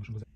próxima.